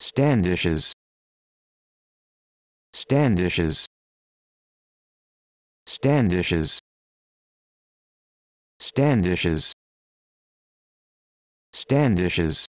Standishes. Standishes. Standishes. Standishes. Standishes.